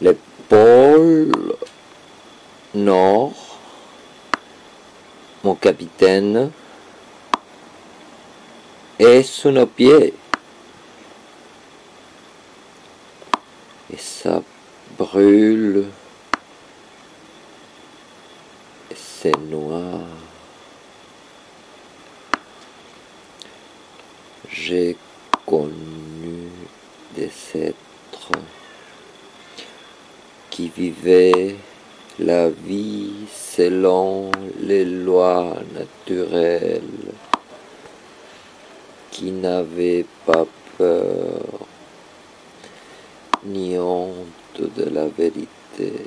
le pôle nord, mon capitaine, est sous nos pieds. Et ça brûle. C'est noir. J'ai connu des êtres qui vivaient la vie selon les lois naturelles, qui n'avaient pas peur ni honte de la vérité.